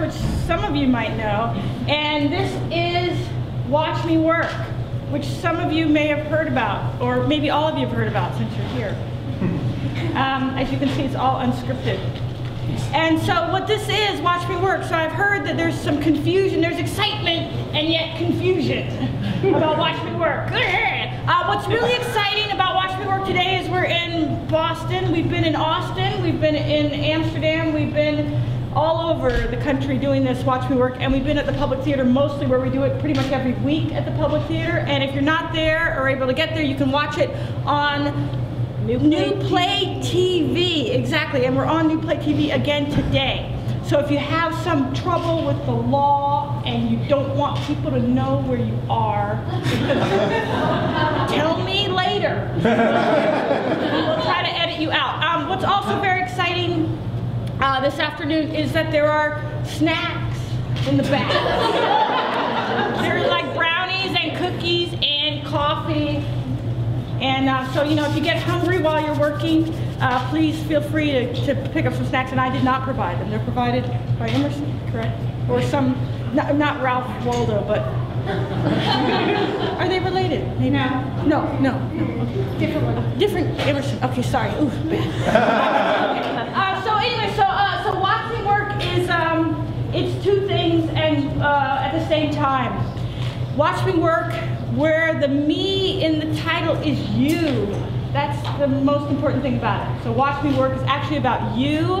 Which some of you might know, and this is Watch Me Work, which some of you may have heard about, or maybe all of you have heard about since you're here. Um, as you can see, it's all unscripted. And so what this is, Watch Me Work, so I've heard that there's some confusion, there's excitement and yet confusion about Watch Me Work. Uh, what's really exciting about Watch Me Work today is we're in Boston, we've been in Austin, we've been in Amsterdam, we've been all over the country doing this Watch Me Work, and we've been at the Public Theater mostly where we do it pretty much every week at the Public Theater, and if you're not there or able to get there, you can watch it on New Play, New Play TV. Exactly, and we're on New Play TV again today. So if you have some trouble with the law and you don't want people to know where you are, tell me later. uh, this afternoon is that there are snacks in the back. there are like brownies and cookies and coffee and uh, so, you know, if you get hungry while you're working, uh, please feel free to, to pick up some snacks. And I did not provide them. They're provided by Emerson, correct? Or some, not, not Ralph Waldo, but are they related? Maybe? No. No, no, no. Different one. Different Emerson. Okay, sorry. Ooh, same time. Watch me work where the me in the title is you. That's the most important thing about it. So Watch Me Work is actually about you,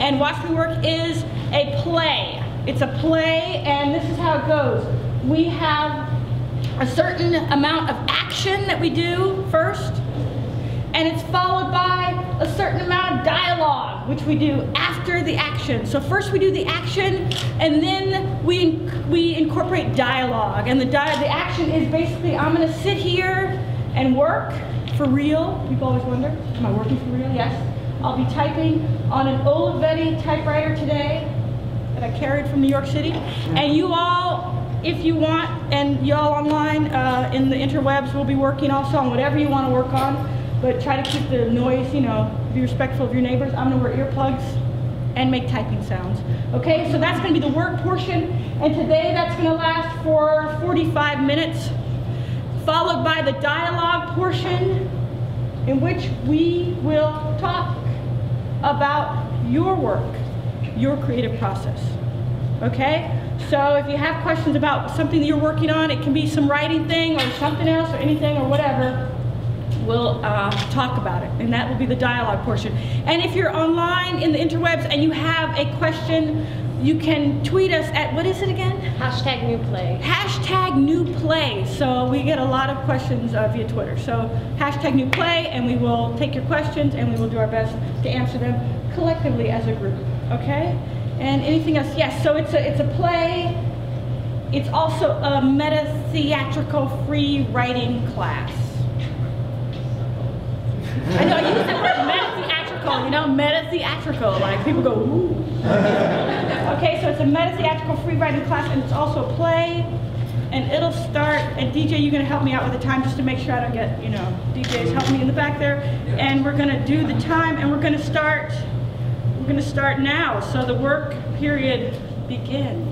and Watch Me Work is a play. It's a play, and this is how it goes. We have a certain amount of action that we do first, and it's followed by a certain amount of dialogue, which we do after the action. So first we do the action, and then we, we incorporate dialogue. And the, di the action is basically, I'm gonna sit here and work for real. People always wonder, am I working for real? Yes. I'll be typing on an Olivetti typewriter today that I carried from New York City. And you all, if you want, and y'all online uh, in the interwebs will be working also on whatever you want to work on but try to keep the noise, you know, be respectful of your neighbors. I'm gonna wear earplugs and make typing sounds. Okay, so that's gonna be the work portion, and today that's gonna last for 45 minutes, followed by the dialogue portion, in which we will talk about your work, your creative process. Okay? So if you have questions about something that you're working on, it can be some writing thing or something else or anything or whatever, we'll uh, talk about it, and that will be the dialogue portion. And if you're online in the interwebs and you have a question, you can tweet us at, what is it again? Hashtag new play. Hashtag new play. So we get a lot of questions uh, via Twitter. So hashtag new play, and we will take your questions and we will do our best to answer them collectively as a group, okay? And anything else? Yes, so it's a, it's a play. It's also a meta-theatrical free writing class. I know, I use the word meta-theatrical, you know, meta-theatrical, like people go, ooh. okay, so it's a meta-theatrical free writing class, and it's also a play, and it'll start, and DJ, you're gonna help me out with the time just to make sure I don't get, you know, DJ's helping me in the back there, and we're gonna do the time, and we're gonna start, we're gonna start now, so the work period begins.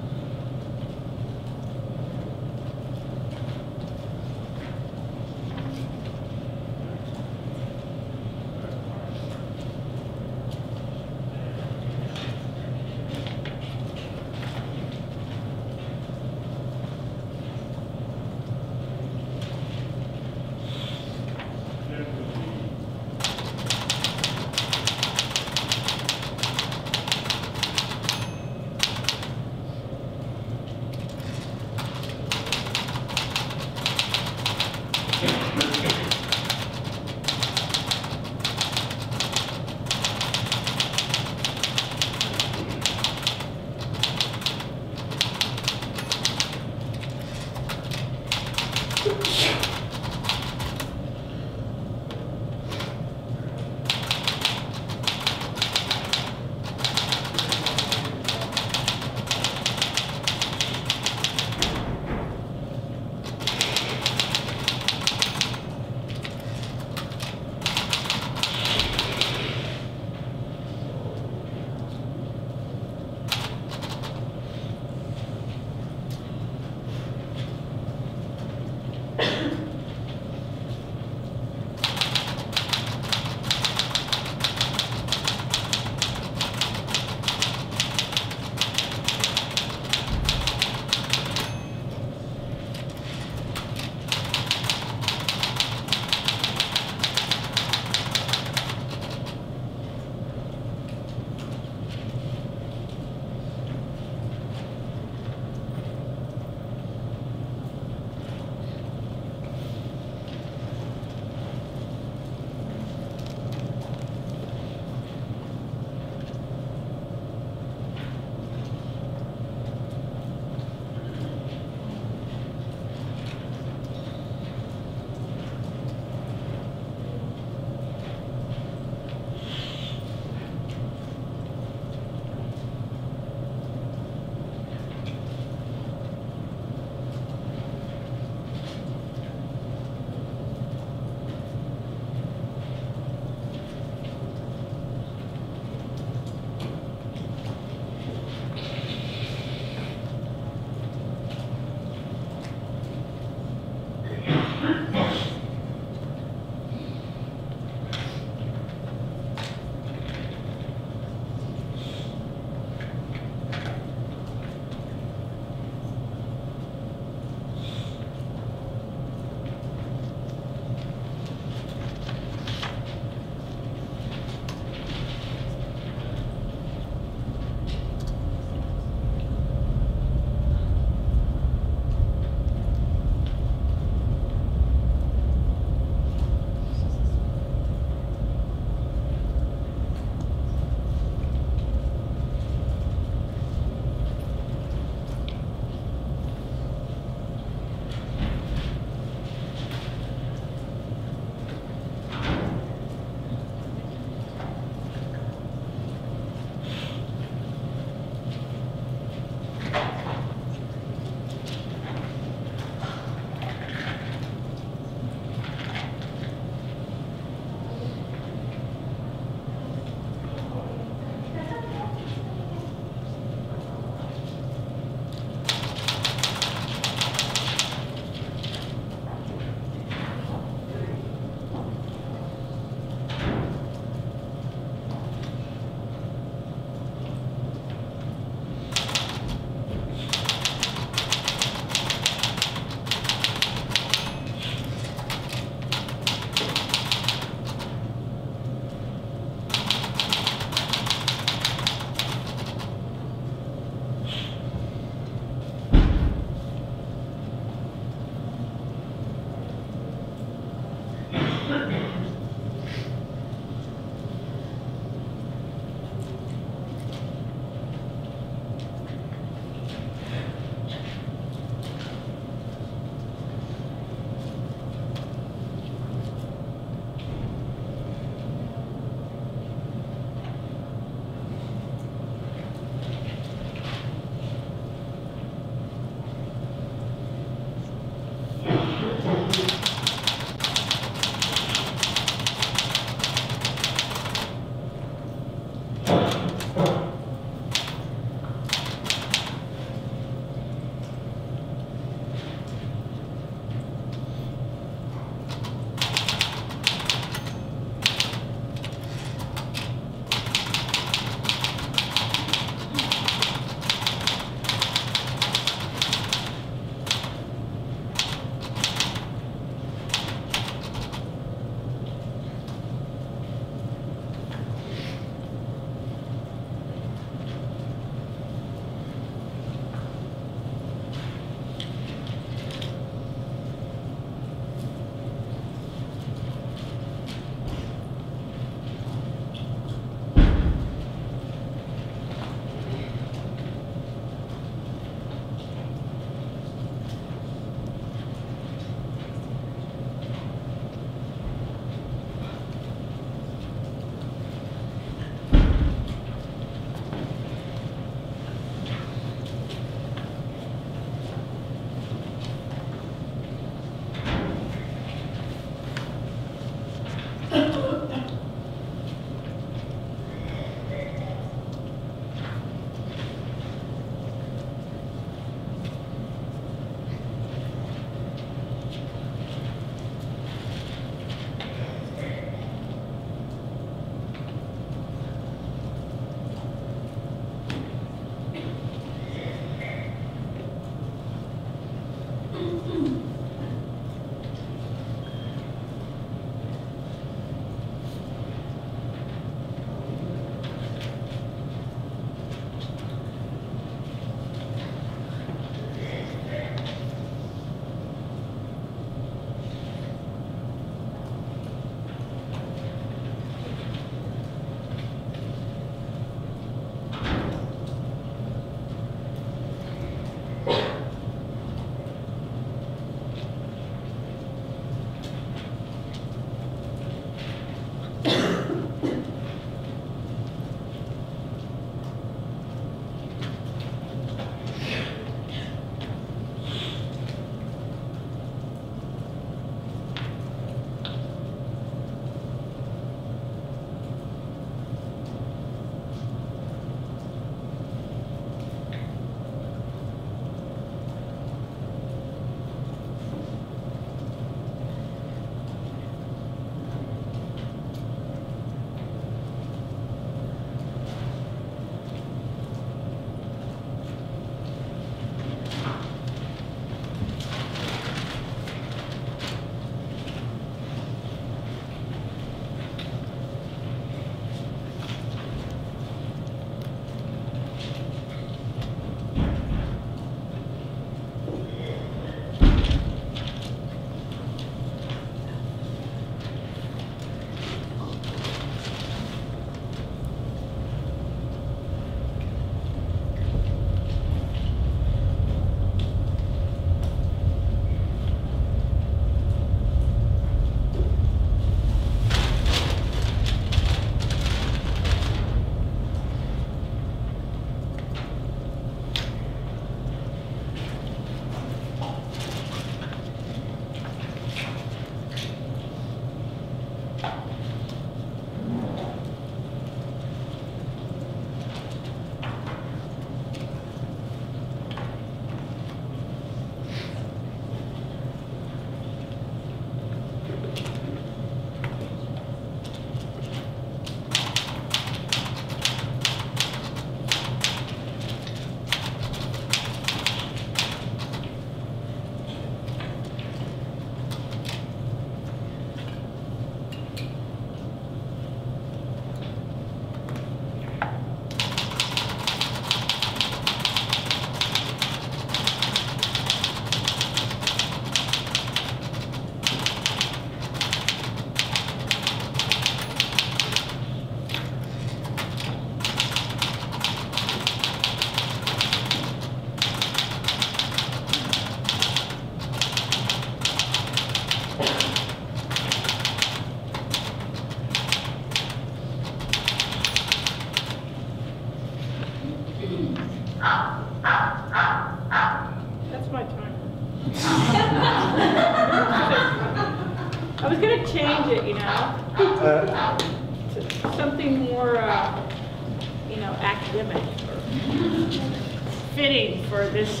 Fitting for this,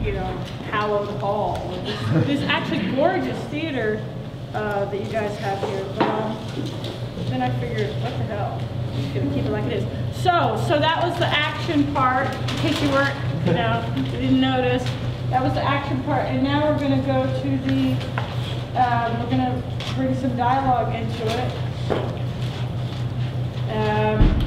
you know, hallowed hall. This this actually gorgeous theater uh, that you guys have here. But um, then I figured, what the hell? I'm just gonna keep it like it is. So, so that was the action part, in case you weren't, you know, didn't notice. That was the action part, and now we're gonna go to the, um, we're gonna bring some dialogue into it. Um,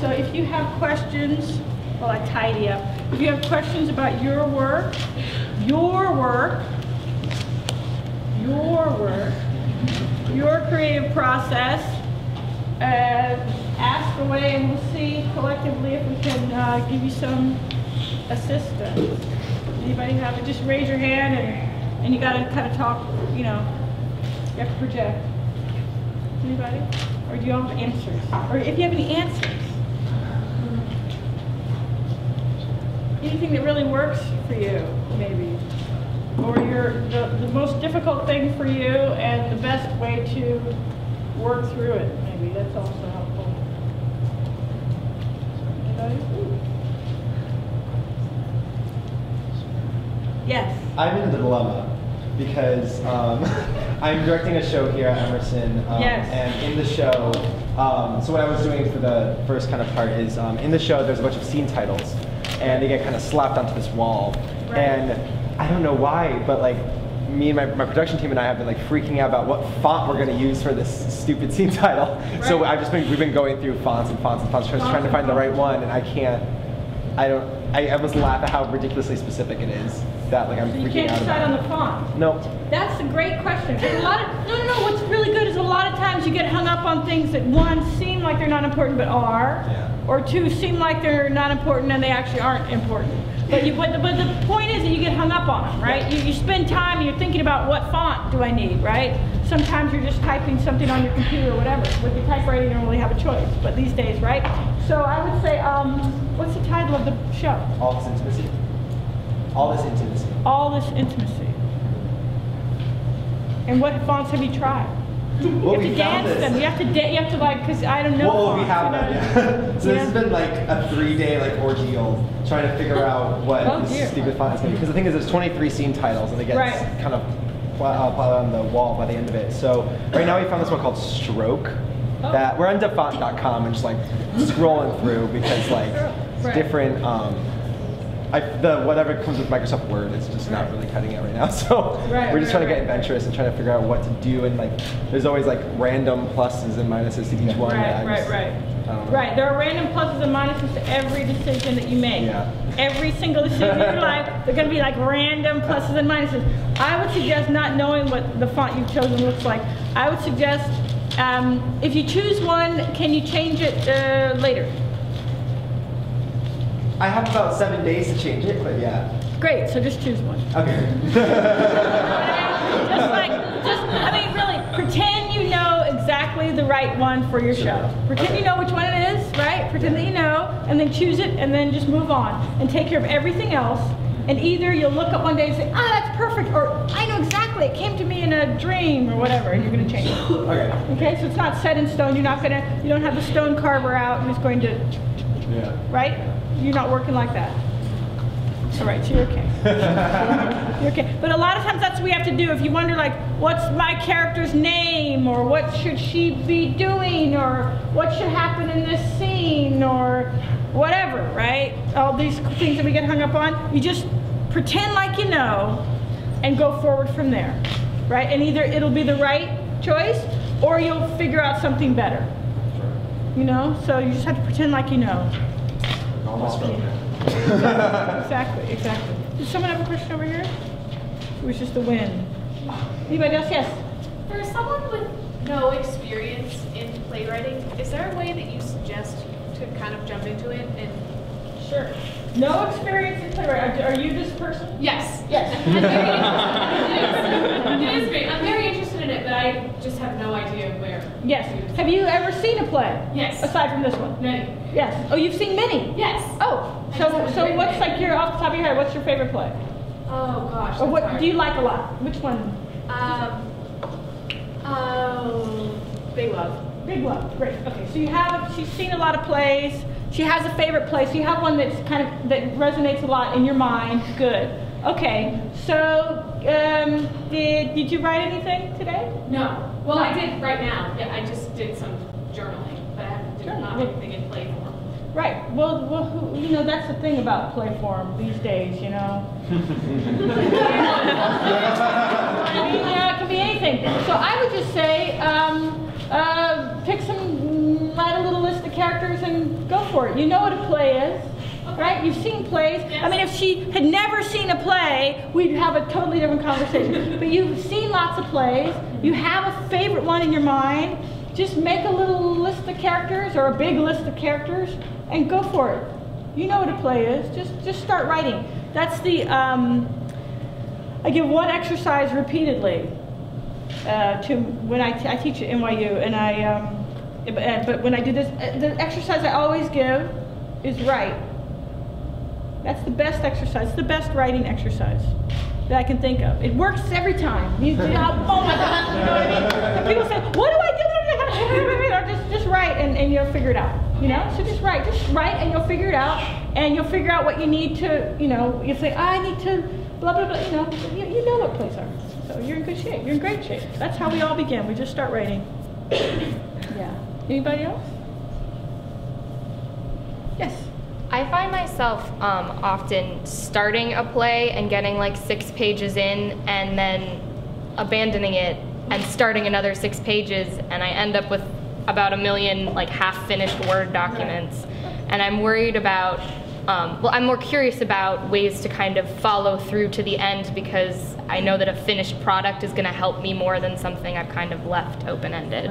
So if you have questions, well, I tidy up. If you have questions about your work, your work, your work, your creative process, uh, ask away and we'll see collectively if we can uh, give you some assistance. Anybody have it? Just raise your hand and, and you gotta kind of talk, you know, you have to project. Anybody? Or do you all have answers? Or if you have any answers? Anything that really works for you, maybe? Or your, the, the most difficult thing for you and the best way to work through it, maybe, that's also helpful. Yes. I'm in a dilemma because um, I'm directing a show here at Emerson. Um, Yes. And in the show, um, so what I was doing for the first kind of part is um, in the show there's a bunch of scene titles, and they get kind of slapped onto this wall. And I don't know why, but like me and my, my production team and I have been like freaking out about what font we're gonna use for this stupid scene title. So I've just been we've been going through fonts and fonts and fonts, trying to find the right one, and I can't. I don't. I almost laugh at how ridiculously specific it is that like I'm So you freaking can't out decide on the font. Nope. That's a great question. A lot of no, no, no. What's really good is a lot of times you get hung up on things that one seem like they're not important but are, Yeah. Or two seem like they're not important and they actually aren't important. But you, but the, but the point is that you get hung up on them, right? You, you spend time and you're thinking about what font do I need, right? Sometimes you're just typing something on your computer or whatever. With your typewriter, you don't really have a choice. But these days, right? So I would say, um, what's the title of the show? All this intimacy. All this intimacy. All this intimacy. And what fonts have you tried? Well, you we have to dance this. them. You have to da- you have to like because I don't know. Well, we have you that, know? yeah. so this has been like a three-day like ordeal trying to figure out what Oh, this stupid font is going to be. Because the thing is, there's 23 scene titles, and it gets Right. kind of pl- uh, plotted on the wall by the end of it. So right now we found this one called Stroke. Oh. That we're on dafont.com and just like scrolling through because like Right. different. Um, I, the whatever comes with Microsoft Word is just not really cutting it right now. So Right, we're just right, trying to get adventurous and trying to figure out what to do. And like, there's always like random pluses and minuses to each one. Right, right, just- right. I don't know. Right, there are random pluses and minuses to every decision that you make. Yeah. Every single decision in your life, they're going to be like random pluses and minuses. I would suggest not knowing what the font you've chosen looks like. I would suggest um, if you choose one, can you change it uh, later? I have about seven days to change it, but yeah. Great, so just choose one. Okay. just like, just, I mean, really, pretend you know exactly the right one for your show. Pretend Okay. you know which one it is, right? Pretend that you know, and then choose it, and then just move on and take care of everything else. And either you'll look up one day and say, ah, that's perfect, or I know exactly, it came to me in a dream, or whatever, and you're gonna change it. okay. Okay, so it's not set in stone, you're not gonna, you don't have the stone carver out who's going to, Yeah. right? You're not working like that. All right, so you're okay. You're okay. But a lot of times that's what we have to do. If you wonder, like, what's my character's name, or what should she be doing, or what should happen in this scene, or whatever, right? All these things that we get hung up on, you just pretend like you know and go forward from there, right? And either it'll be the right choice or you'll figure out something better, you know? So you just have to pretend like you know. Almost from Exactly, exactly. Did someone have a question over here? It was just the wind. Anybody else? Yes. For someone with no experience in playwriting, is there a way that you suggest to kind of jump into it and? Sure. No experience in playwright. Are, are you this person? Yes. Yes. I'm very interested. It is. It is great. I'm very interested in it, but I just have no idea where. Yes. Have you ever seen a play? Yes. Aside from this one? Many. Yes. Oh, you've seen many? Yes. Oh, so so what's like your off the top of your head? What's your favorite play? Oh gosh. Or what hard. do you like a lot? Which one? Um. Oh. Big Love. Big Love. Great. Okay, so you have she's seen a lot of plays. She has a favorite play. So you have one that's kind of that resonates a lot in your mind. Good. Okay. So um, did did you write anything today? No. Well, I did right now. Yeah, I just did some journaling, but I haven't did not anything in play form. Right. Well, well, you know that's the thing about play form these days. You know. I mean, yeah, it can be anything. So I would just say, um, uh, pick some, write a little list of characters and go for it. You know what a play is, right? You've seen plays. I mean, if she had never seen a play, we'd have a totally different conversation. but you've seen lots of plays. You have a favorite one in your mind. Just make a little list of characters or a big list of characters and go for it. You know what a play is. Just, just start writing. That's the. Um, I give one exercise repeatedly uh, to when I, t- I teach at NYU, and I, um, but, when I do this, uh, the exercise I always give is write. That's the best exercise. It's the best writing exercise that I can think of. It works every time. You, you know, oh my God, you know what I mean? People say, what do I do? Or just, just write and, and you'll figure it out. You know, so just write, just write and you'll figure it out, and you'll figure out what you need to, you know, you say, I need to, blah blah blah. You know, you, you know what plays are. So you're in good shape. You're in great shape. That's how we all begin. We just start writing. yeah. Anybody else? Yes. I find myself um, often starting a play and getting like six pages in and then abandoning it and starting another six pages and I end up with about a million like half finished Word documents. And I'm worried about, um, well, I'm more curious about ways to kind of follow through to the end because I know that a finished product is going to help me more than something I've kind of left open ended.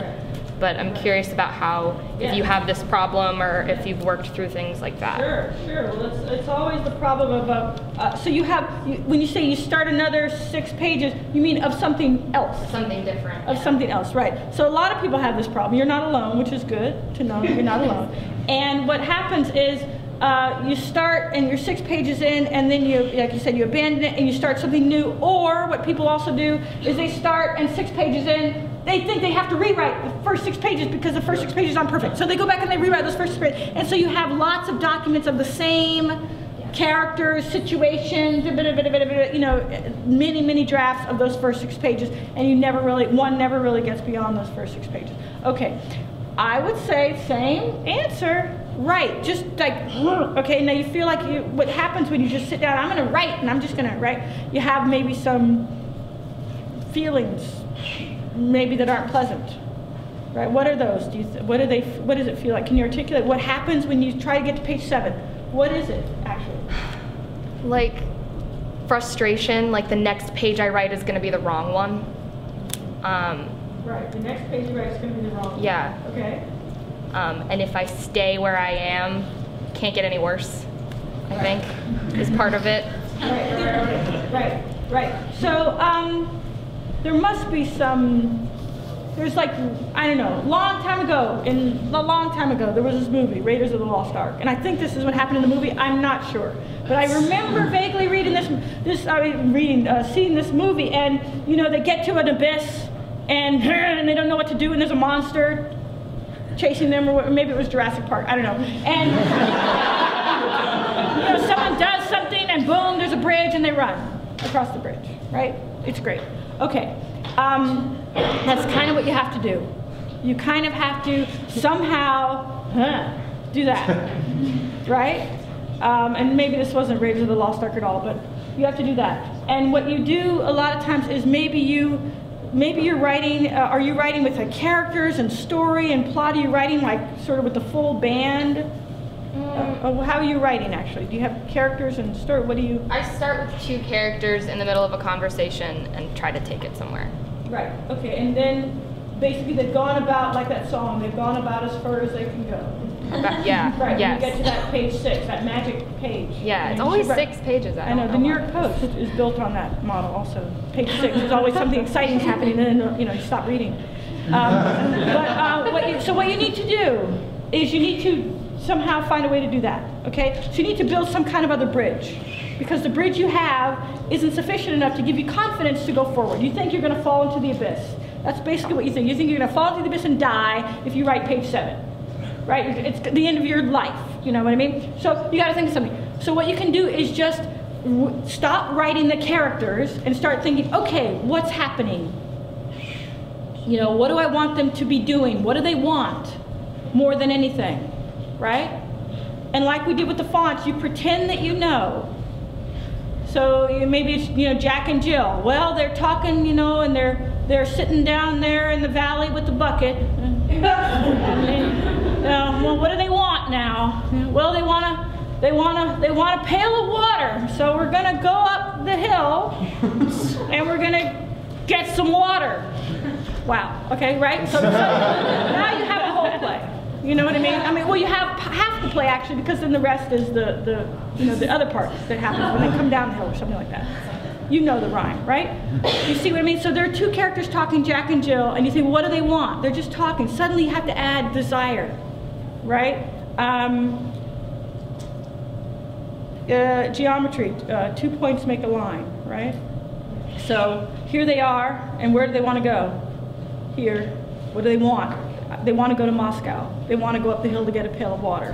Right. But I'm curious about how, if you have this problem or if you've worked through things like that. Sure, sure. Well, it's, it's always the problem of, uh, uh, so you have, you, when you say you start another six pages, you mean of something else? Something different. Of something else, right. So a lot of people have this problem. You're not alone, which is good to know that you're not alone. And what happens is uh, you start and you're six pages in, and then you, like you said, you abandon it and you start something new. Or what people also do is they start and six pages in, they think they have to rewrite the first six pages because the first six pages aren't perfect. So they go back and they rewrite those first six pages. And so you have lots of documents of the same characters, situations, a bit, a bit, a bit, a bit, you know, many, many drafts of those first six pages, and you never really, one never really gets beyond those first six pages. Okay, I would say same answer, right? Just like, okay, now you feel like you, what happens when you just sit down, I'm gonna write, and I'm just gonna write, you have maybe some feelings, maybe that aren't pleasant. Right? What are those? Do you what do they? What does it feel like? Can you articulate what happens when you try to get to page seven? What is it actually? Like frustration, like the next page I write is going to be the wrong one. Um, Right. The next page you write is going to be the wrong. one. Yeah. Okay. um, and if I stay where I am, can't get any worse. I Right. think is part of it. Right. Right. Right. Right. So um, there must be some. There's like I don't know. Long time ago, in a long time ago, there was this movie, Raiders of the Lost Ark, and I think this is what happened in the movie. I'm not sure, but I remember vaguely reading this. This I mean, reading, uh, seeing this movie, and you know they get to an abyss, and and they don't know what to do, and there's a monster chasing them, or maybe it was Jurassic Park. I don't know, and. you know, someone does something and boom, there's a bridge and they run across the bridge, right? It's great. Okay, um, that's kind of what you have to do. You kind of have to somehow huh, do that, right? Um, and maybe this wasn't Raiders of the Lost Ark at all, but you have to do that. And what you do a lot of times is maybe you, maybe you're writing. Uh, are you writing with like characters and story and plot? Are you writing like sort of with the full band? Uh, how are you writing actually? Do you have characters and story? What do you? I start with two characters in the middle of a conversation and try to take it somewhere. Right. Okay. And then basically they've gone about like that song. They've gone about as far as they can go. About- yeah. Right. yes. You get to that page six, that magic page. yeah, it's always should six pages. I, I know don't the New. York Post is built on that model also. Page six, there's always something exciting happening, and then you know you stop reading. Um, but uh, what you, so what you need to do is you need to somehow find a way to do that. Okay, so you need to build some kind of other bridge because the bridge you have isn't sufficient enough to give you confidence to go forward. You think you're going to fall into the abyss. That's basically what you think. You think you're going to fall into the abyss and die if you write page seven right? It's the end of your life. You know what I mean? So you got to think of something. So what you can do is just stop writing the characters and start thinking, okay, what's happening? You know, what do I want them to be doing? What do they want more than anything, right? And like we did with the fonts, you pretend that you know. So you- maybe it's you know Jack and Jill. Well, they're talking, you know, and they're they're sitting down there in the valley with the bucket. Uh, well, what do they want now? Well, they want to they want to they want a pail of water. So we're gonna go up the hill, and we're gonna get some water. Wow. Okay. Right. So, so now you have a whole play. You know what I mean? I mean, well, you have half the play actually, because then the rest is the the you know the other part that happens when they come down the hill or something like that. You know the rhyme, right? You see what I mean? So there are two characters talking, Jack and Jill, and you think, what do they want? They're just talking. Suddenly you have to add desire, right? Um, uh, geometry, uh, two points make a line, right? So here they are, and where do they want to go? Here. What do they want? They want to go to Moscow. They want to go up the hill to get a pail of water.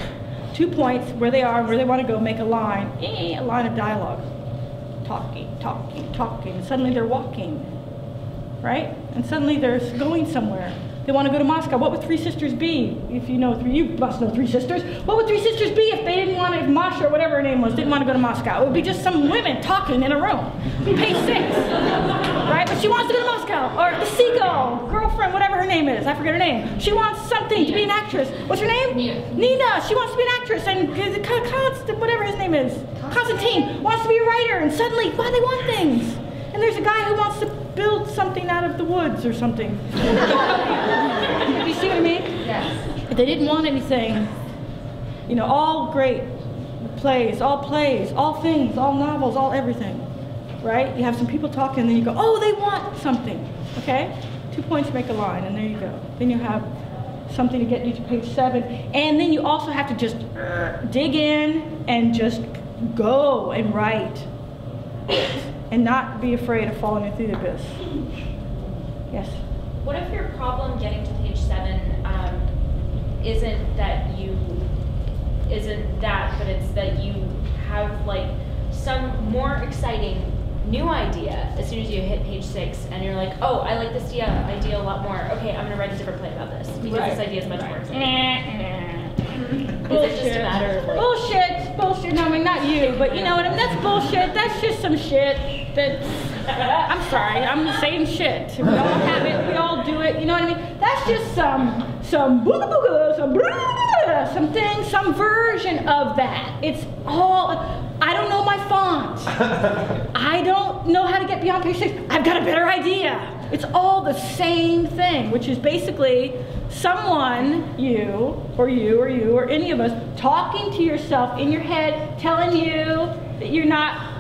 Two points, where they are where they want to go, make a line, eh, a line of dialogue. Talking, talking, talking. Suddenly they're walking, right? And suddenly they're going somewhere. They want to go to Moscow. What would Three Sisters be? If you know three, you must know Three Sisters. What would Three Sisters be if they didn't want to, if Masha or whatever her name was, didn't want to go to Moscow? It would be just some women talking in a room. We Page six, right? But she wants to go to Moscow. Or the seagull, girlfriend, whatever her name is. I forget her name. She wants something to be an actress. What's her name? Nina. Nina. She wants to be an actress, and uh, Con- Const- whatever his name is, Constantine wants to be a writer, and suddenly, why wow, they want things. And there's a guy who wants to build something out of the woods or something. you see what I mean? Yes. If they didn't want anything, you know, all great plays, all plays, all things, all novels, all everything, right? You have some people talking, and then you go, oh, they want something, okay? Two points make a line, and there you go. Then you have something to get you to page seven, and then you also have to just dig in and just go and write, and not be afraid of falling into the abyss. Yes. What if your problem getting to page seven um, isn't that you isn't that, but it's that you have like some more exciting new idea as soon as you hit page six, and you're like, oh, I like this idea, idea a lot more. Okay, I'm gonna write a different play about this because Right. this idea is much more exciting. Bullshit. Is it just a matter of like? Bullshit, bullshit. No, I mean not you, but you know what I mean. That's bullshit. That's just some shit. That's. I'm sorry. I'm saying shit. We all have it. We all do it. You know what I mean? That's just some some booga booga, some blah, something, some version of that. It's all. I don't know my font. I don't know how to get beyond page six. I've got a better idea. It's all the same thing, which is basically someone, you, or you, or you, or any of us, talking to yourself in your head, telling you that you're not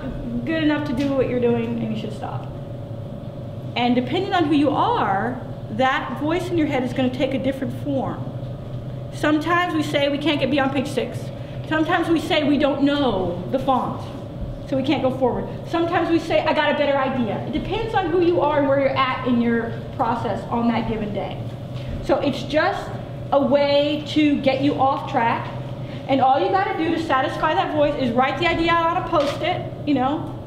good enough to do what you're doing and you should stop. And depending on who you are, that voice in your head is going to take a different form. Sometimes we say we can't get beyond page six. Sometimes we say we don't know the font, so we can't go forward. Sometimes we say, I got a better idea. It depends on who you are and where you're at in your process on that given day. So it's just a way to get you off track. And all you got to do to satisfy that voice is write the idea out on a post it, you know,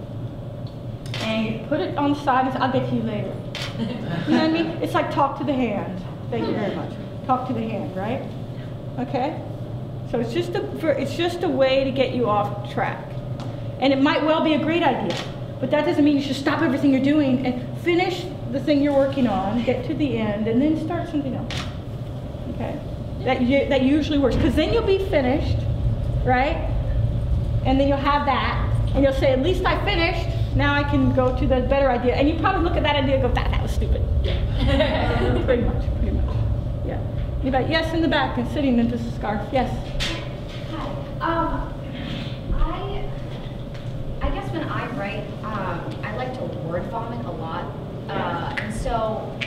and you put it on the side and say, I'll get to you later. You know what I mean? It's like talk to the hand. Thank you very much. Talk to the hand, right? Okay? So it's just a it's just a way to get you off track. And it might well be a great idea, but that doesn't mean you should stop everything you're doing and finish the thing you're working on, get to the end, and then start something else. Okay? That that usually works because then you'll be finished, right? And then you'll have that, and you'll say, at least I finished. Now I can go to the better idea. And you probably look at that idea and go, that, that was stupid. Yeah. pretty much, pretty much. Yeah. Anybody? Yes, in the back and sitting in this scarf. Yes. Hi. Um, I, I guess when I write, um, I like to word vomit a lot. Uh, and so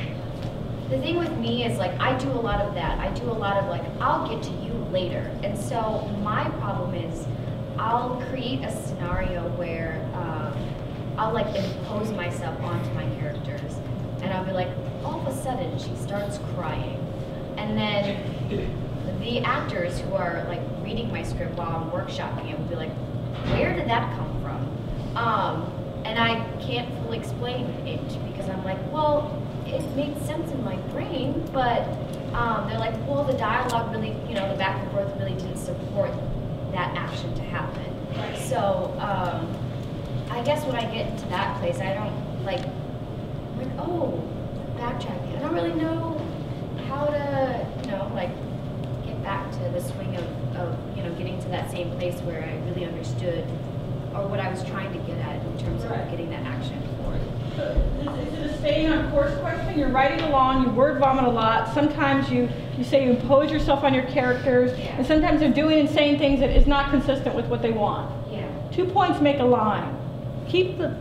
the thing with me is like I do a lot of that. I do a lot of like I'll get to you later. And so my problem is I'll create a scenario where I'll like impose myself onto my characters, and I'll be like, all of a sudden she starts crying, and then the actors who are like reading my script while I'm workshopping it will be like, where did that come from? Um, and I can't fully explain it because I'm like, well, it made sense in my brain, but um, they're like, well, the dialogue really, you know, the back and forth really didn't support that action to happen. So um, I guess when I get to that place, I don't like, I'm like, oh, backtracking. I don't really know how to, you know, like get back to the swing of, of, you know, getting to that same place where I really understood or what I was trying to get at in terms Right. of getting that action forward. So Is is it a staying on course question? You're writing along, you word vomit a lot. Sometimes you, you say you impose yourself on your characters, and sometimes they're doing and saying things that is not consistent with what they want. Yeah. Two points make a line. Keep the,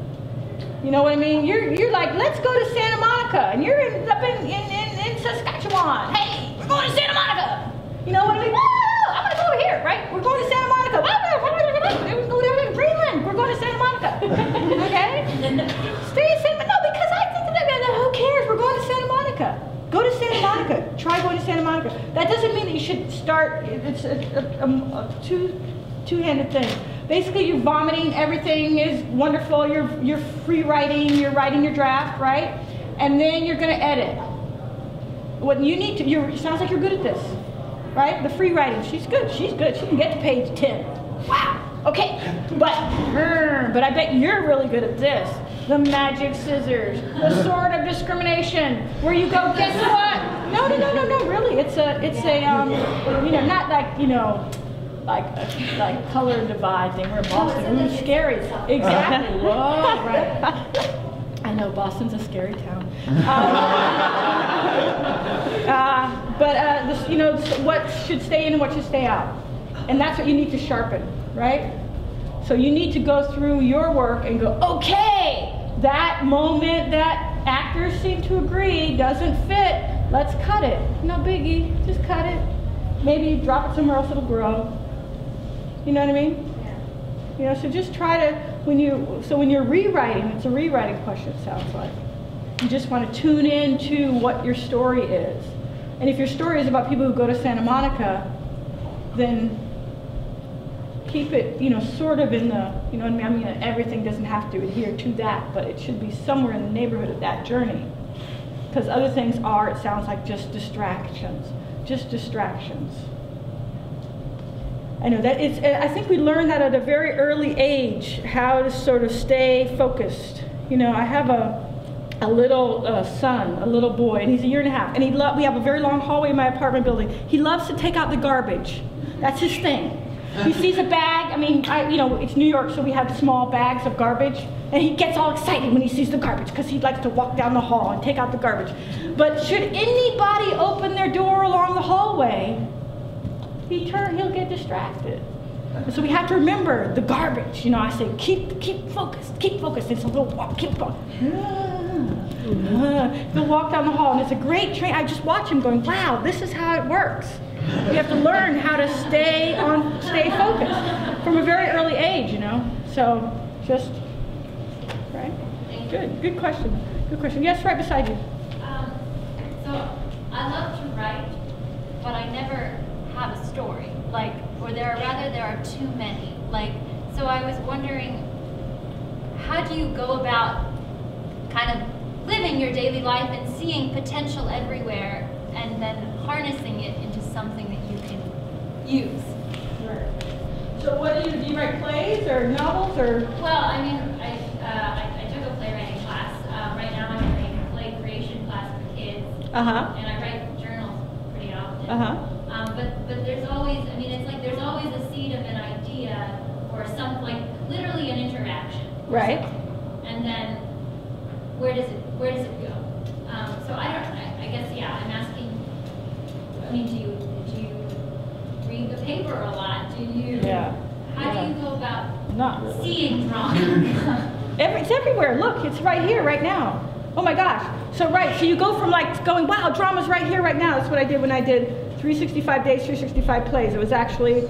you know what I mean? You're, you're like, let's go to Santa Monica, and you're in, up in, in, in, in Saskatchewan. Hey, we're going to Santa Monica. You know what I mean? Woo! I'm gonna go over here, right? We're going to Santa Monica. Then we go down to Greenland. We're going to Santa Monica. okay? Stay in Santa. No, because I think that, that who cares? We're going to Santa Monica. Go to Santa Monica. Try going to Santa Monica. That doesn't mean that you should start. It's a, a, a, a two two-handed thing. Basically, you're vomiting. Everything is wonderful. You're you're free writing. You're writing your draft, right? And then you're gonna edit. what you need to, it sounds like you're good at this, right? The free writing, she's good, she's good, she can get to page 10. Wow, okay, but, but I bet you're really good at this. The magic scissors, the sword of discrimination, where you go, guess what? No, no, no, no, no, really, it's a, it's a, um, you know, not like, you know, like a, like color divide thing. We're in Boston. Ooh, scary. Exactly. Whoa, right. I know Boston's a scary town. Um, uh, but uh, this, you know, what should stay in and what should stay out, and that's what you need to sharpen, right? So you need to go through your work and go, okay, that moment that actors seem to agree doesn't fit. Let's cut it. No biggie. Just cut it. Maybe drop it somewhere else. It'll grow. You know what I mean? Yeah. You know, so just try to when you so when you're rewriting, it's a rewriting question. It sounds like you just want to tune in to what your story is, and if your story is about people who go to Santa Monica, then keep it, you know, sort of in the, you know, what I mean, I mean, everything doesn't have to adhere to that, but it should be somewhere in the neighborhood of that journey, because other things are, it sounds like, just distractions, just distractions. I know that it's, I think we learned that at a very early age, how to sort of stay focused. You know, I have a, a little uh, son, a little boy, and he's a year and a half, and he lo- we have a very long hallway in my apartment building. He loves to take out the garbage. That's his thing. He sees a bag, I mean, I, you know, it's New York, so we have small bags of garbage, and he gets all excited when he sees the garbage because he likes to walk down the hall and take out the garbage. But should anybody open their door along the hallway, he turn, he'll get distracted. And so we have to remember the garbage. You know, I say keep keep focused, keep focused. And so he'll walk, keep going. He'll walk down the hall, and it's a great train. I just watch him going, wow, this is how it works. We have to learn how to stay on, stay focused from a very early age. You know, so just right. Good, good question. Good question. Yes, right beside you. Um, so I love to write, but I never a story. Like, or there are rather there are too many. Like, so I was wondering, how do you go about kind of living your daily life and seeing potential everywhere, and then harnessing it into something that you can use? So what do you do? You write plays or novels or? Well, I mean, I, uh, I, I took a playwriting class. Uh, right now, I'm doing a play creation class for kids, Uh huh. and I write journals pretty often. Uh huh. Um, but but there's always, I mean, it's like there's always a seed of an idea or some like literally an interaction. Right. something. And then where does it where does it go? Um, so I don't. I, I guess yeah. I'm asking. I mean, do you do you read the paper a lot? Do you? Yeah. How Yeah. do you go about Not seeing drama? Every, it's everywhere. Look, it's right here, right now. Oh my gosh. So right, so you go from like going, wow, drama's right here, right now. That's what I did when I did 365 days, 365 plays. It was actually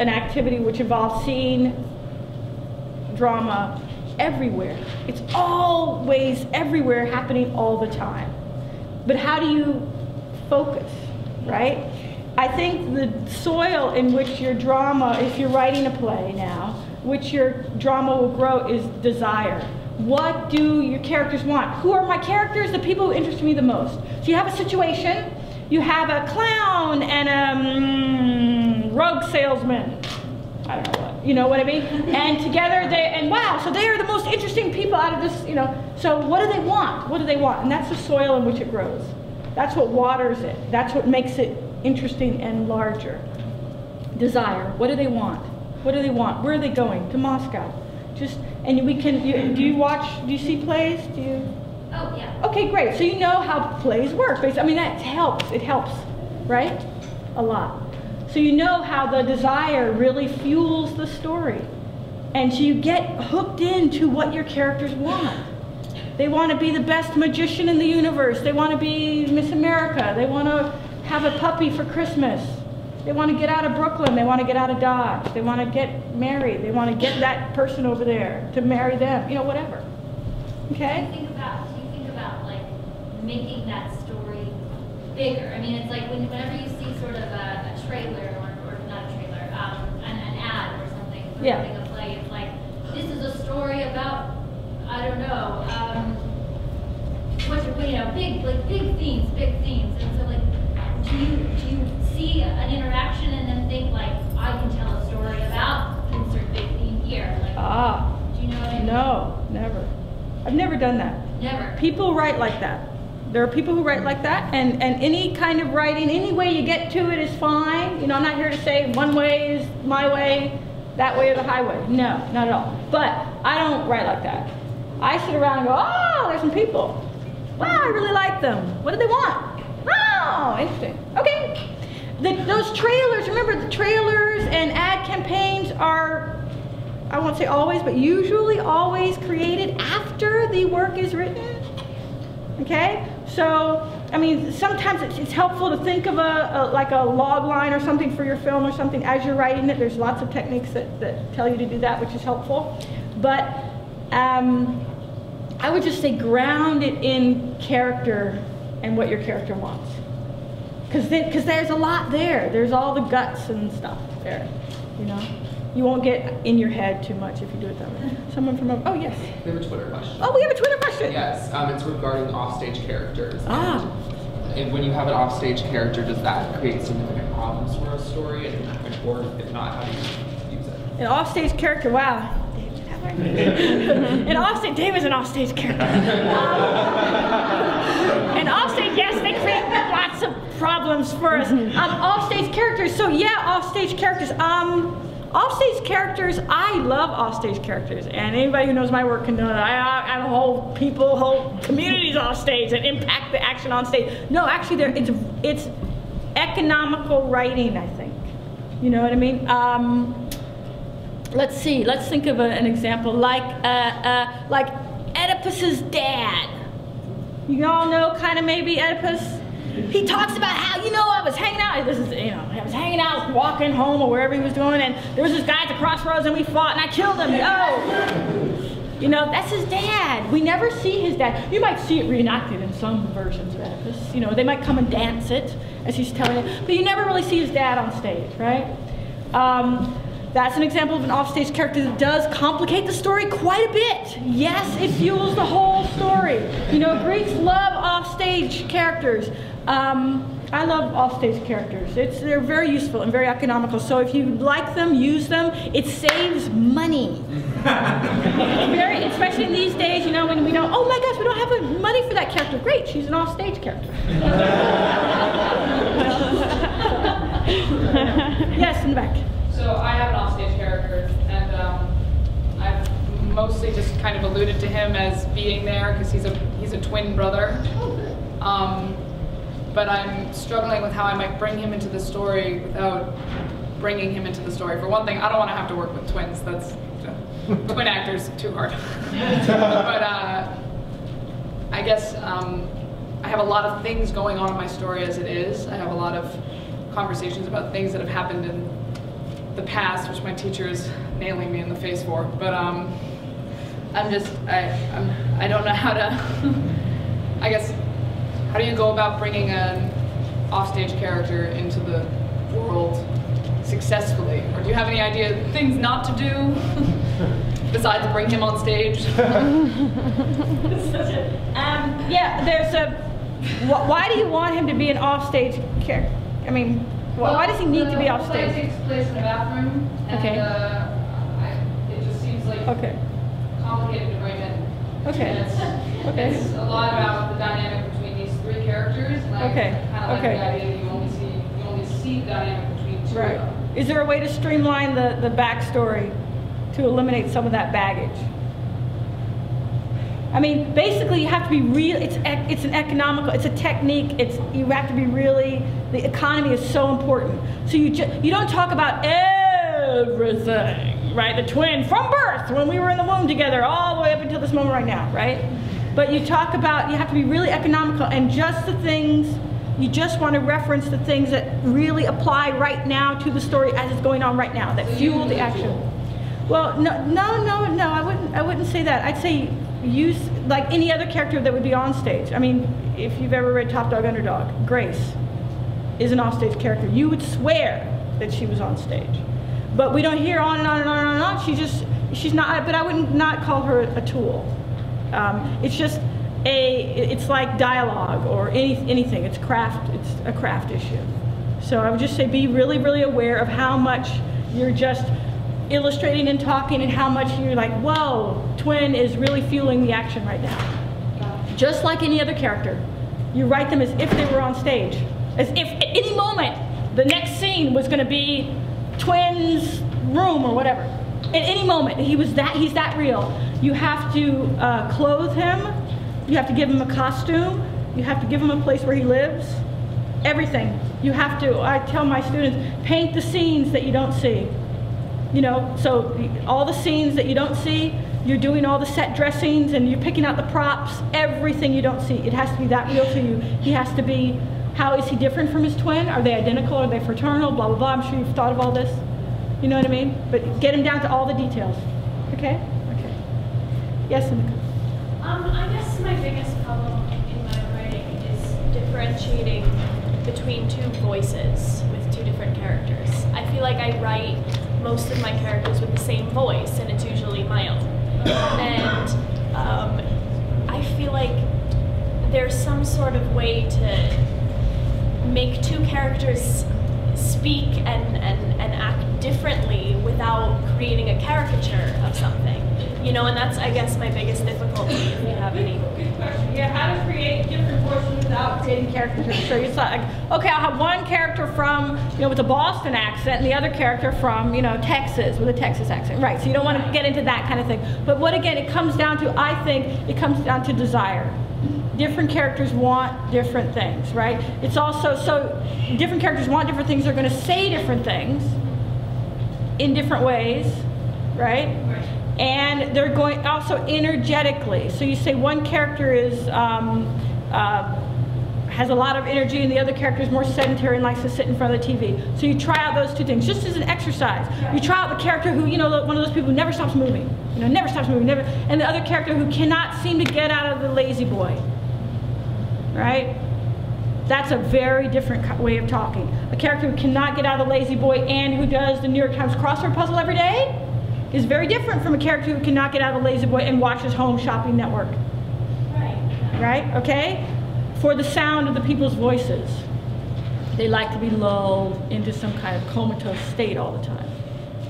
an activity which involved seeing drama everywhere. It's always everywhere, happening all the time. But how do you focus, right? I think the soil in which your drama, if you're writing a play now, which your drama will grow is desire. What do your characters want? Who are my characters? The people who interest me the most. So you have a situation, you have a clown and a mm, rug salesman. I don't know what, you know what I mean? And together they, and wow, so they are the most interesting people out of this, you know. So what do they want? What do they want? And that's the soil in which it grows. That's what waters it. That's what makes it interesting and larger. Desire. What do they want? What do they want? Where are they going? To Moscow. Just, and we can, you, do you watch, do you see plays? Do you? Oh yeah. Okay, great. So you know how plays work. I mean, that helps. It helps, right? A lot. So you know how the desire really fuels the story. And so you get hooked into what your characters want. They want to be the best magician in the universe. They want to be Miss America. They want to have a puppy for Christmas. They want to get out of Brooklyn. They want to get out of Dodge. They want to get married. They want to get that person over there to marry them. You know, whatever. Okay? think about do you think about like making that story bigger. I mean, it's like when, whenever you see sort of a, a trailer or, or, not a trailer, um, an, an, ad or something for yeah. a play, it's like this is a story about I don't know, um, what you know, big like big themes, big themes, and so like do you do you see an interaction and then think like I can tell a story about insert big theme here? Like, ah, do you know? I mean? No, never. I've never done that. Never. People write like that. There are people who write like that, and, and any kind of writing, any way you get to it is fine. You know, I'm not here to say one way is my way, that way or the highway. No, not at all. But I don't write like that. I sit around and go, oh, there's some people. Wow, I really like them. What do they want? Oh, interesting. Okay. The, those trailers, remember the trailers and ad campaigns are, I won't say always, but usually always created after the work is written. Okay? So, I mean, sometimes it's, it's helpful to think of a, a, like a log line or something for your film or something as you're writing it. There's lots of techniques that, that tell you to do that, which is helpful. But um, I would just say ground it in character and what your character wants. Because because there's a lot there. There's all the guts and stuff there, you know? You won't get in your head too much if you do it that way. Someone from, oh, yes. We have a Twitter question. Oh, we have a Twitter question. Yes, um, it's regarding offstage characters. Ah. And, and when you have an offstage character, does that create significant problems for a story? And, or if not, how do you use it? An offstage character, wow. Dave did have our An offstage, Dave is an offstage character. Um, an offstage, yes, they create lots of problems for us. Um, offstage characters, so yeah, offstage characters. Um, offstage characters, I love offstage characters, and anybody who knows my work can know that I, I have whole people, whole communities offstage that impact the action on stage. No, actually, there it's it's economical writing, I think. You know what I mean? Um, let's see. Let's think of a, an example like uh, uh, like Oedipus's dad. You all know kind of maybe Oedipus. He talks about how you know I was hanging out. This is you know I was hanging out, walking home or wherever he was going, and there was this guy at the crossroads, and we fought, and I killed him. Oh, you know that's his dad. We never see his dad. You might see it reenacted in some versions of Oedipus. You know they might come and dance it as he's telling it, but you never really see his dad on stage, right? Um, that's an example of an offstage character that does complicate the story quite a bit. Yes, it fuels the whole story. You know, Greeks love offstage characters. Um, I love offstage characters. It's, they're very useful and very economical. So if you like them, use them. It saves money. very, especially in these days, you know, when we don't, oh my gosh, we don't have money for that character. Great, she's an offstage character. yes, in the back. So I have an offstage character, and um, I've mostly just kind of alluded to him as being there because he's a he's a twin brother. Um, but I'm struggling with how I might bring him into the story without bringing him into the story. For one thing, I don't want to have to work with twins. That's twin actors too hard. but uh, I guess um, I have a lot of things going on in my story as it is. I have a lot of conversations about things that have happened in the past, which my teacher is nailing me in the face for. But um, I'm just, I, I'm, I don't know how to, I guess, how do you go about bringing an offstage character into the world successfully? Or do you have any idea things not to do besides bring him on stage? Um, yeah, there's a. Wh- why do you want him to be an offstage character? I mean, wh- why does he need to be The play takes place in a bathroom, and Okay. uh, I, it just seems like Okay. complicated to bring in. Okay. And it's, Okay. it's a lot about the dynamic three characters, I Okay, kind of like okay. the idea you only see you only see the dynamic between two Right. of them. Is there a way to streamline the, the backstory to eliminate some of that baggage? I mean, basically, you have to be real. It's it's an economical. It's a technique. It's you have to be really. The economy is so important. So you you don't talk about everything, right? The twin from birth, when we were in the womb together, all the way up until this moment right now, right? But you talk about. You have to be really economical and just the things. You just want to reference the things that really apply right now to the story as it's going on right now, that fuel the action. Well, no, no, no, no. I wouldn't. I wouldn't say that. I'd say use like any other character that would be on stage. I mean, if you've ever read Topdog/Underdog, Grace is an offstage character. You would swear that she was on stage, but we don't hear on and on and on and on. She just she's not. But I wouldn't not call her a tool. Um, it's just a. It's like dialogue or any anything. It's craft. It's a craft issue. So I would just say be really, really aware of how much you're just illustrating and talking and how much you're like, whoa, Twin is really fueling the action right now. Just like any other character. You write them as if they were on stage. As if at any moment the next scene was going to be Twin's room or whatever. At any moment, he was that, he's that real. You have to uh, clothe him. You have to give him a costume. You have to give him a place where he lives. Everything. You have to, I tell my students, paint the scenes that you don't see. You know, so all the scenes that you don't see, you're doing all the set dressings and you're picking out the props, everything you don't see. It has to be that real to you. He has to be, how is he different from his twin? Are they identical? Are they fraternal? Blah, blah, blah. I'm sure you've thought of all this. You know what I mean? But get him down to all the details. Okay? Yes, Anika? Um, I guess my biggest problem in my writing is differentiating between two voices with two different characters. I feel like I write most of my characters with the same voice, and it's usually my own. And um, I feel like there's some sort of way to make two characters speak and, and, and act differently without creating a caricature of something. You know, and that's, I guess, my biggest difficulty if you have any. Good question. Yeah, how to create different voices without creating caricatures. So it's like, okay, I'll have one character from, you know, with a Boston accent and the other character from, you know, Texas with a Texas accent. Right, so you don't want to get into that kind of thing. But what, again, it comes down to, I think, it comes down to desire. Different characters want different things, right? It's also, so different characters want different things. They're going to say different things in different ways, right? And they're going also energetically. So you say one character is um, uh, has a lot of energy and the other character is more sedentary and likes to sit in front of the TV. So you try out those two things just as an exercise. You try out the character who, you know, one of those people who never stops moving, you know, never stops moving, never, and the other character who cannot seem to get out of the La-Z-Boy, right? That's a very different way of talking. A character who cannot get out of the La-Z-Boy and who does the New York Times crossword puzzle every day is very different from a character who cannot get out of a La-Z-Boy and watches Home Shopping Network. Right. Right? Okay? For the sound of the people's voices. They like to be lulled into some kind of comatose state all the time.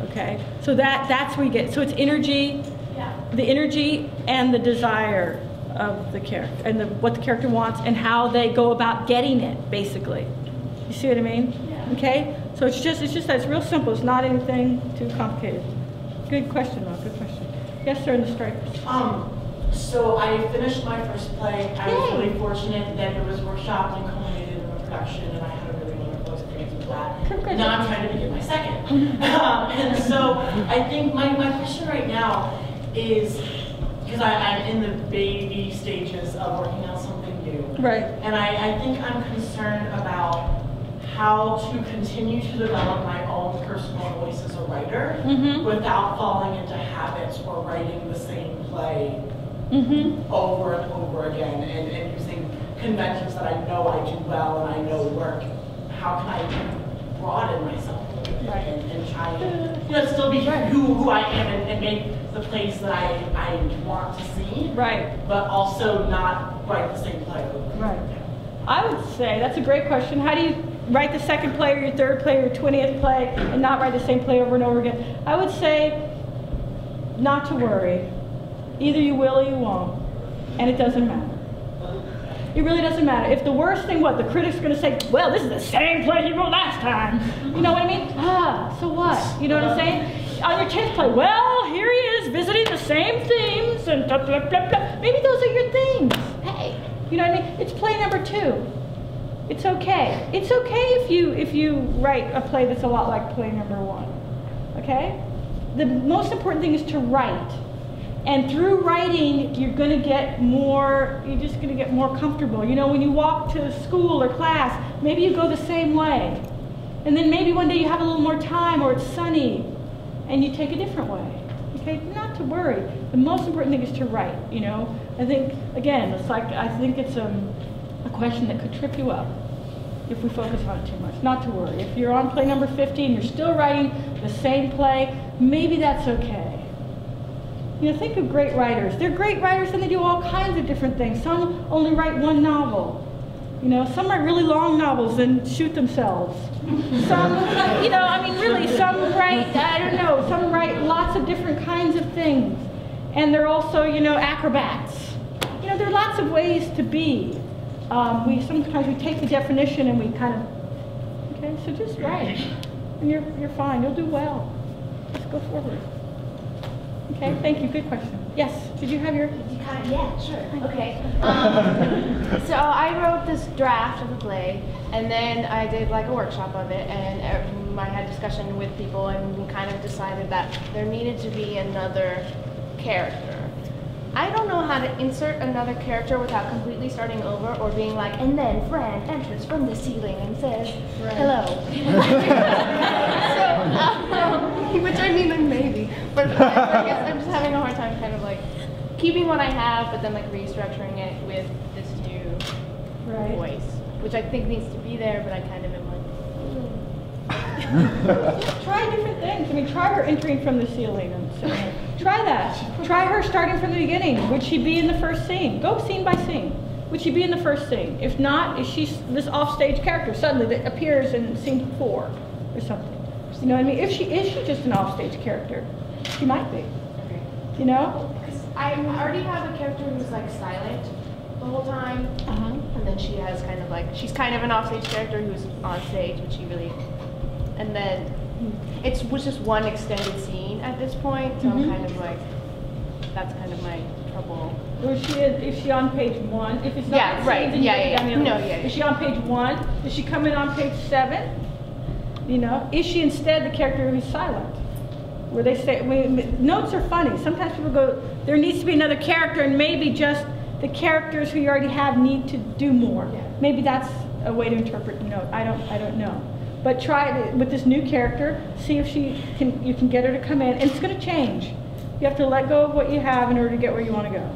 Okay? So that that's where you get so it's energy, yeah. the energy and the desire of the character and the, what the character wants and how they go about getting it, basically. You see what I mean? Yeah. Okay? So it's just it's just that it's real simple. It's not anything too complicated. Good question, Rob. Good question. Yes, sir, in the stripes. Um, so I finished my first play. I was really fortunate that it was workshopped and culminated in a production, and I had a really wonderful experience with that. Now I'm trying to begin my second. um, and so I think my, my question right now is, because I'm in the baby stages of working on something new. Right. And I, I think I'm concerned about how to continue to develop my own personal voice as a writer Mhm. without falling into habits or writing the same play Mm-hmm. over and over again and, and using conventions that I know I do well and I know work. How can I broaden myself a little bit and, and try and you know, still be who, who I am and, and make the plays that I, I want to see, Right. but also not write the same play over Right. over again. I would say that's a great question. How do you write the second play or your third play or your 20th play and not write the same play over and over again? I would say not to worry. Either you will or you won't. And it doesn't matter. It really doesn't matter. If the worst thing, what, the critic's gonna say, well, this is the same play you wrote last time. You know what I mean? Ah, so what? You know what I'm saying? On your 10th play, well, here he is visiting the same themes and blah, blah, blah, blah. Maybe those are your themes. Hey, you know what I mean? It's play number two. It's okay. It's okay if you if you write a play that's a lot like play number one. Okay? The most important thing is to write. And through writing, you're going to get more, you're just going to get more comfortable. You know, when you walk to school or class, maybe you go the same way. And then maybe one day you have a little more time or it's sunny and you take a different way. Okay? Not to worry. The most important thing is to write, you know? I think, again, it's like, I think it's um, a question that could trip you up if we focus on it too much. Not to worry. If you're on play number 50 and you're still writing the same play, maybe that's okay. You know, think of great writers. They're great writers and they do all kinds of different things. Some only write one novel. You know, some write really long novels and shoot themselves. Some, you know, I mean, really, some write, I don't know, some write lots of different kinds of things. And they're also, you know, acrobats. You know, there are lots of ways to be. Um, we sometimes we take the definition and we kind of, okay, so just write. And you're, you're fine, you'll do well. Let's go forward. Okay, thank you, good question. Yes, did you have your? Yeah, sure. Okay. Um, so I wrote this draft of the play, and then I did like a workshop of it, and um, I had discussion with people, and we kind of decided that there needed to be another character. I don't know how to insert another character without completely starting over or being like, and then Fran enters from the ceiling and says, hello. so, um, which I mean, like, maybe. But I guess I'm just having a hard time kind of like keeping what I have, but then like restructuring it with this new Right. voice, which I think needs to be there, but I kind of am like, try different things. I mean, try her entering from the ceiling and so try that. Try her starting from the beginning. Would she be in the first scene? Go scene by scene. Would she be in the first scene? If not, is she this offstage character suddenly that appears in scene four or something? You know what I mean? If she is she just an offstage character, she might be. You know? Because I already have a character who's like silent the whole time, Uh-huh. and then she has kind of like she's kind of an offstage character who's on stage, but she really, and then it's was just one extended scene at this point, so. I'm mm-hmm. kind of like that's kind of my trouble. She in, is she on page one? If it's not Yeah, right. then you Yeah, yeah, down the yeah. other No, way. yeah, yeah. Is she on page one? Does she come in on page seven? You know, is she instead the character who's silent? Where they say, we, notes are funny. Sometimes people go, there needs to be another character, and maybe just the characters who you already have need to do more. Maybe that's a way to interpret the note. I don't, I don't know. But try it with this new character. See if she can, you can get her to come in, and it's going to change. You have to let go of what you have in order to get where you want to go.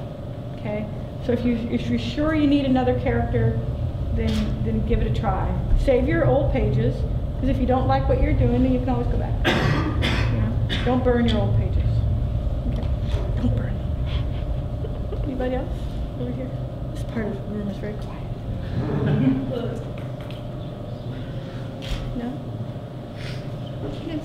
Okay? So if you if you're sure you need another character, then then give it a try. Save your old pages, because if you don't like what you're doing, then you can always go back. You know? Don't burn your old pages. Okay? Don't burn them. Anybody else over here? This part of the room is very quiet. No? Yes.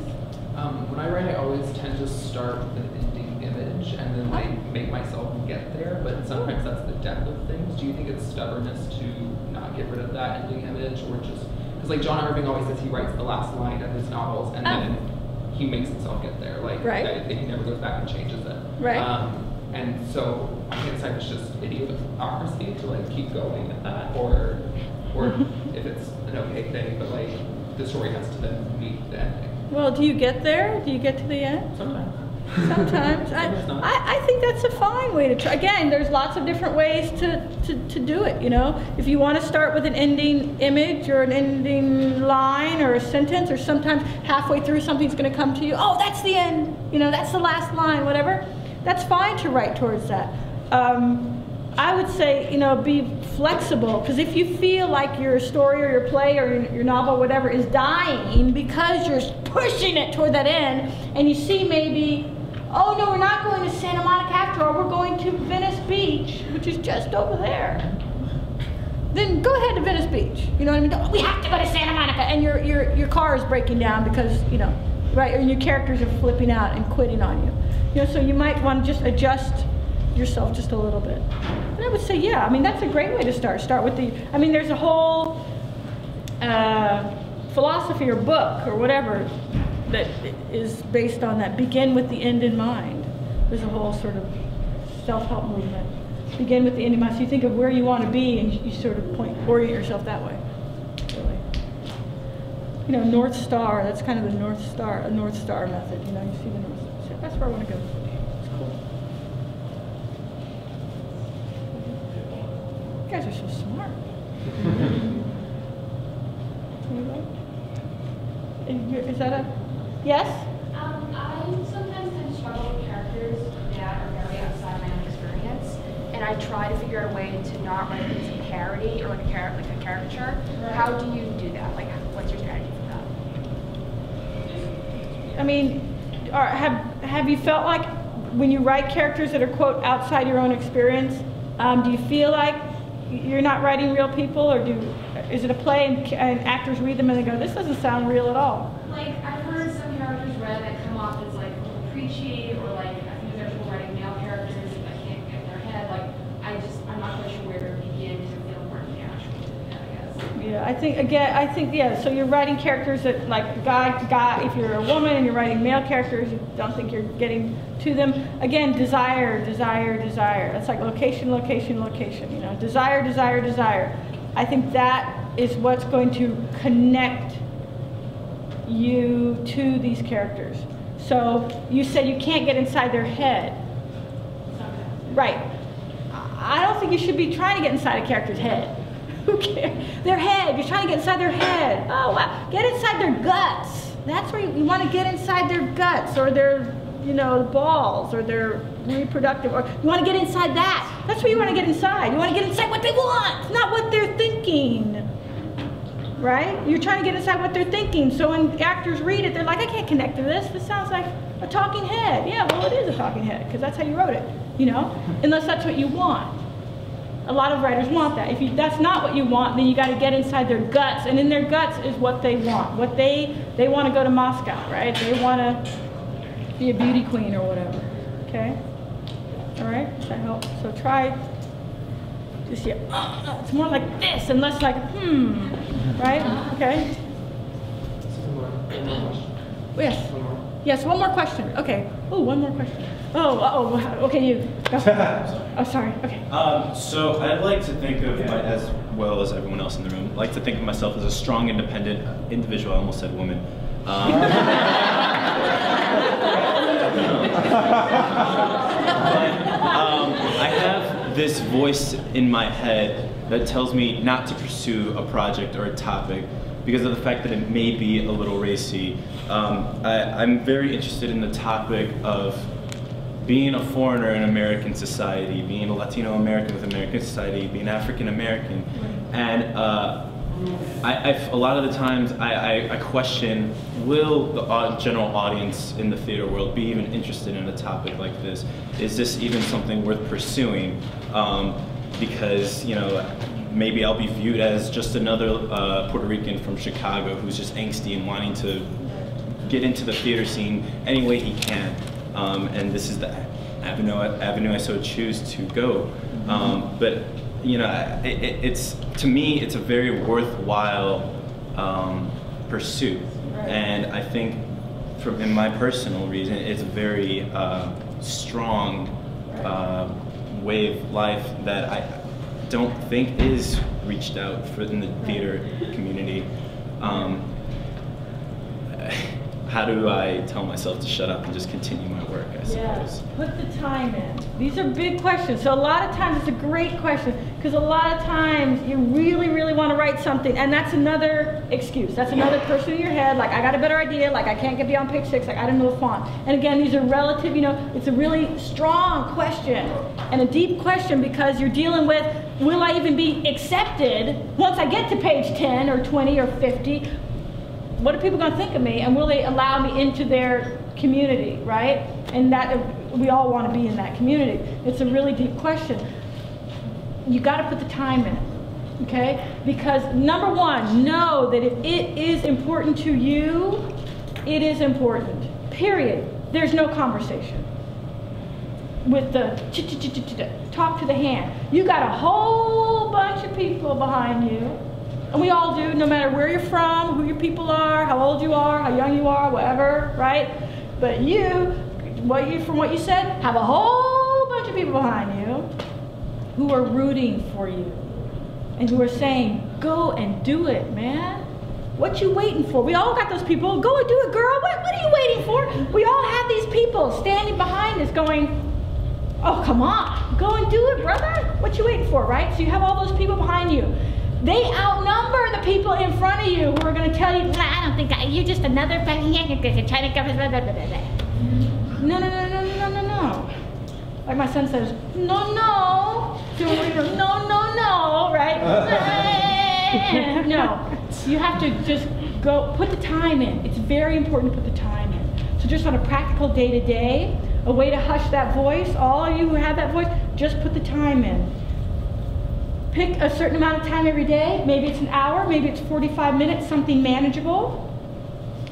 Um, when I write, I always tend to start with an ending image and then like make myself get there, but sometimes that's the depth of things. Do you think it's stubbornness to not get rid of that ending image, or just because like John Irving always says he writes the last line of his novels and Oh. then he makes himself get there, like Right. that- he never goes back and changes it. Right. Um, and so I can't decide if it's just idiocracy to like keep going at that, or or if it's an okay thing, but like the story has to then meet the ending. Well, do you get there? Do you get to the end? Sometimes. Sometimes. I, I, I think that's a fine way to try. Again, there's lots of different ways to, to, to do it, you know? If you want to start with an ending image or an ending line or a sentence, or sometimes halfway through something's going to come to you, oh, that's the end, you know, that's the last line, whatever. That's fine to write towards that. Um, I would say, you know, be flexible because if you feel like your story or your play or your, your novel, whatever, is dying because you're pushing it toward that end, and you see maybe, oh no, we're not going to Santa Monica after all, we're going to Venice Beach, which is just over there. Then go ahead to Venice Beach. You know what I mean? Don't- We have to go to Santa Monica, and your your your car is breaking down because you know, right? Or your characters are flipping out and quitting on you. You know, so you might want to just adjust yourself just a little bit. And I would say, yeah, I mean, that's a great way to start. Start with the, I mean, there's a whole uh, philosophy or book or whatever that is based on that. Begin with the end in mind. There's a whole sort of self-help movement. Begin with the end in mind. So you think of where you want to be and you sort of point, orient yourself that way. Really. You know, North Star, that's kind of the North Star, a North Star method. You know, you see the North Star. That's where I want to go. It's cool. You guys are so smart. Anybody? Is that a, yes? Um, I sometimes struggle with characters that are very outside my own experience, and I try to figure out a way to not write them as a parody or like a like a caricature. How do you do that? Like, what's your strategy for that? I mean, are, have, have you felt like when you write characters that are quote outside your own experience, um, do you feel like you're not writing real people, or do is it a play and, and actors read them and they go, this doesn't sound real at all? Like, I've heard some characters read that come off as like a little preachy, or like, I think there's people writing male characters, if I can't get in their head, like, I just, I'm not quite sure where to begin to feel more in the actual, I guess. Yeah, I think again, I think yeah. So you're writing characters that like guy, guy. If you're a woman and you're writing male characters, you don't think you're getting to them. Again, desire, desire, desire. That's like location, location, location. You know, desire, desire, desire. I think that is what's going to connect you to these characters. So you said you can't get inside their head. Right. I don't think you should be trying to get inside a character's head. Who cares? Their head. You're trying to get inside their head. Oh, wow. Get inside their guts. That's where you, you want to get inside their guts or their, you know, balls or their reproductive. Or you want to get inside that. That's where you want to get inside. You want to get inside what they want, not what they're thinking. Right? You're trying to get inside what they're thinking. So when actors read it, they're like, I can't connect to this. This sounds like a talking head. Yeah, well, it is a talking head because that's how you wrote it. You know, unless that's what you want. A lot of writers want that. If you, that's not what you want, then you got to get inside their guts, and in their guts is what they want. What they they want to go to Moscow, right? They want to be a beauty queen or whatever. Okay. All right. Does that help? So try. Just yeah. uh, it's more like this and less like hmm. Right? Okay. Yes. Yes. One more question. Okay. Oh, one more question. Oh. Uh oh. Okay. You. Go. oh, sorry. Okay. Um, so I'd like to think of, my, as well as everyone else in the room, like to think of myself as a strong, independent individual. I almost said woman. Um, um, I have this voice in my head that tells me not to pursue a project or a topic because of the fact that it may be a little racy. Um, I, I'm very interested in the topic of being a foreigner in American society, being a Latino American with American society, being African American, and uh, I, I've, a lot of the times I, I, I question, will the general audience in the theater world be even interested in a topic like this? Is this even something worth pursuing? Um, because, you know, maybe I'll be viewed as just another uh, Puerto Rican from Chicago who's just angsty and wanting to get into the theater scene any way he can. Um, and this is the avenue, avenue I so choose to go. Um, but you know, it, it, it's to me, it's a very worthwhile um, pursuit, and I think, from in my personal reason, it's a very uh, strong uh, way of life that I don't think is reached out for in the theater community. Um, how do I tell myself to shut up and just continue my work? I suppose. Yes, put the time in. These are big questions. So a lot of times it's a great question because a lot of times you really, really want to write something, and that's another excuse. That's another person in your head. Like I got a better idea. Like I can't get beyond page six. Like I don't know the font. And again, these are relative. You know, it's a really strong question and a deep question because you're dealing with. Will I even be accepted once I get to page 10 or 20 or 50? What are people going to think of me and will they allow me into their community right? And that we all want to be in that community. It's a really deep question. You got to put the time in okay? Because number one know that if it is important to you it is important period. There's no conversation with the talk to the hand you got a whole bunch of people behind you and we all do, no matter where you're from, who your people are, how old you are, how young you are, whatever, right? But you, what you from what you said, have a whole bunch of people behind you who are rooting for you and who are saying, "Go and do it, man." What you waiting for? We all got those people. Go and do it, girl. What, what are you waiting for? We all have these people standing behind us going, Oh, come on. Go and do it, brother. What you waiting for, right? So you have all those people behind you. They outnumber the people in front of you who are going to tell you, I don't think I, you're just another fucking China No, no, no, no, no, no, no. Like my son says, no, no. No, no, no, right? no. You have to just go, put the time in. It's very important to put the time in. So just on a practical day to day, a way to hush that voice, all of you who have that voice, just put the time in pick a certain amount of time every day. Maybe it's an hour, maybe it's 45 minutes, something manageable.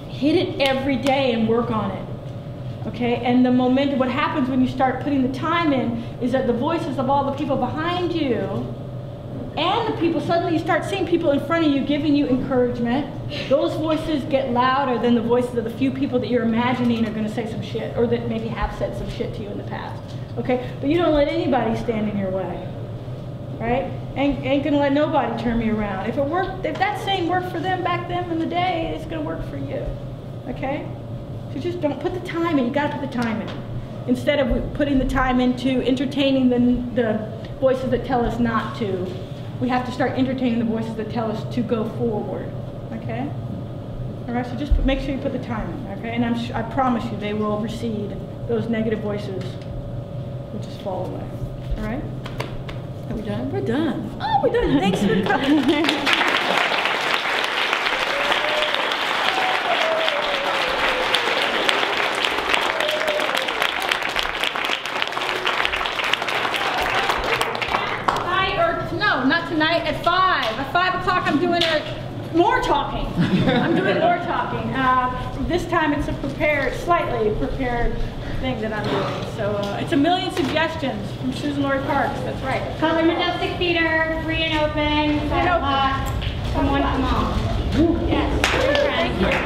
Hit it every day and work on it. Okay, and the momentum, what happens when you start putting the time in is that the voices of all the people behind you and the people, suddenly you start seeing people in front of you giving you encouragement. Those voices get louder than the voices of the few people that you're imagining are going to say some shit or that maybe have said some shit to you in the past. Okay, but you don't let anybody stand in your way. Right? Ain't, ain't gonna let nobody turn me around. If it worked, if that same worked for them back then in the day, it's gonna work for you. Okay? So just don't put the time in. You got to put the time in. Instead of putting the time into entertaining the, the voices that tell us not to, we have to start entertaining the voices that tell us to go forward. Okay? All right. So just make sure you put the time in. Okay? And I'm I promise you, they will recede. Those negative voices will just fall away. All right? Are we done? We're done. Oh, we're done. Thanks for coming. Tonight, or no, not tonight, at five. At five o'clock, I'm doing a, more talking. I'm doing more talking. Uh, this time it's a prepared, slightly prepared thing that I'm doing. So uh, it's a million suggestions from Suzan-Lori Parks. That's right. Cutler Majestic Theater, free and open. Free and open. Come on, come on. Yes. Thank you.